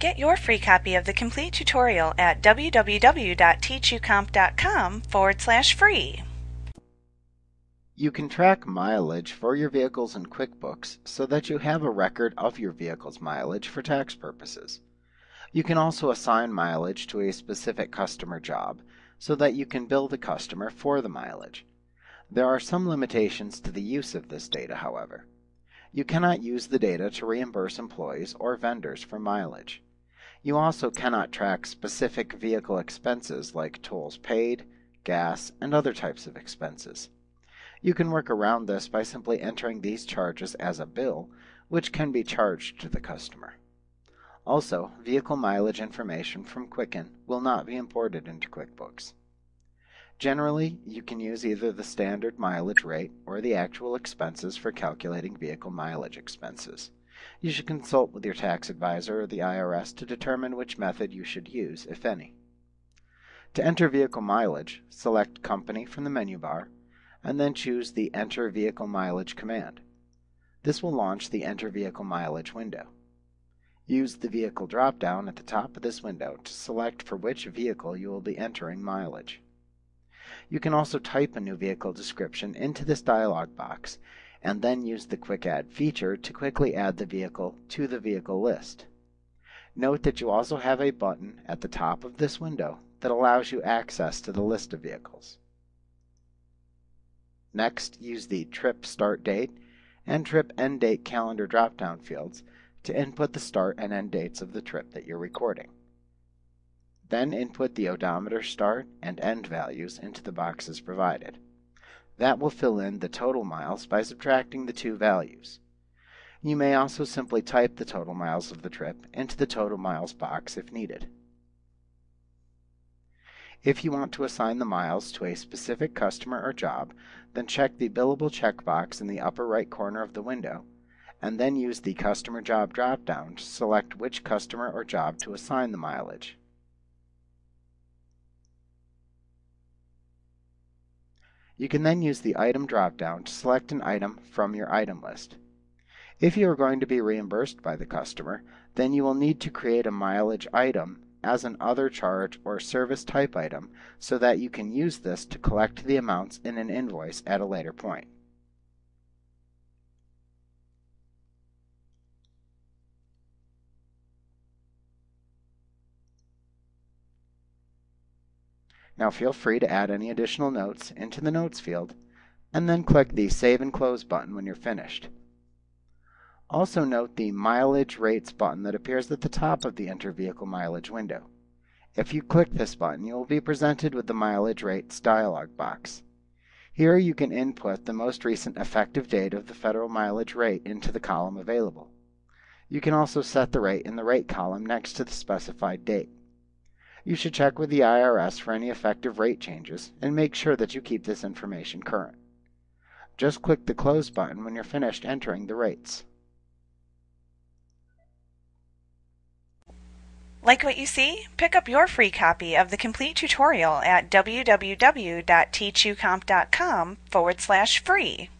Get your free copy of the complete tutorial at www.teachucomp.com forward slash free. You can track mileage for your vehicles in QuickBooks so that you have a record of your vehicle's mileage for tax purposes. You can also assign mileage to a specific customer job so that you can bill the customer for the mileage. There are some limitations to the use of this data, however. You cannot use the data to reimburse employees or vendors for mileage. You also cannot track specific vehicle expenses like tolls paid, gas, and other types of expenses. You can work around this by simply entering these charges as a bill, which can be charged to the customer. Also, vehicle mileage information from Quicken will not be imported into QuickBooks. Generally, you can use either the standard mileage rate or the actual expenses for calculating vehicle mileage expenses. You should consult with your tax advisor or the IRS to determine which method you should use, if any. To enter vehicle mileage, select Company from the menu bar, and then choose the Enter Vehicle Mileage command. This will launch the Enter Vehicle Mileage window. Use the Vehicle drop-down at the top of this window to select for which vehicle you will be entering mileage. You can also type a new vehicle description into this dialog box and then use the Quick Add feature to quickly add the vehicle to the vehicle list. Note that you also have a button at the top of this window that allows you access to the list of vehicles. Next, use the Trip Start Date and Trip End Date calendar drop-down fields to input the start and end dates of the trip that you're recording. Then input the odometer start and end values into the boxes provided. That will fill in the total miles by subtracting the two values. You may also simply type the total miles of the trip into the total miles box if needed. If you want to assign the miles to a specific customer or job, then check the Billable checkbox in the upper right corner of the window, and then use the Customer Job dropdown to select which customer or job to assign the mileage. You can then use the Item dropdown to select an item from your item list. If you are going to be reimbursed by the customer, then you will need to create a mileage item as an other charge or service type item so that you can use this to collect the amounts in an invoice at a later point. Now feel free to add any additional notes into the Notes field, and then click the Save and Close button when you're finished. Also note the Mileage Rates button that appears at the top of the Enter Vehicle Mileage window. If you click this button, you will be presented with the Mileage Rates dialog box. Here you can input the most recent effective date of the federal mileage rate into the column available. You can also set the rate in the rate column next to the specified date. You should check with the IRS for any effective rate changes and make sure that you keep this information current. Just click the Close button when you're finished entering the rates. Like what you see? Pick up your free copy of the complete tutorial at www.teachucomp.com forward slash free.